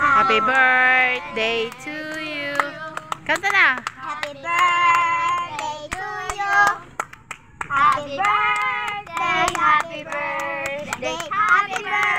Happy birthday to you. Kanta na. Happy birthday to you. Happy birthday, happy birthday, happy birthday.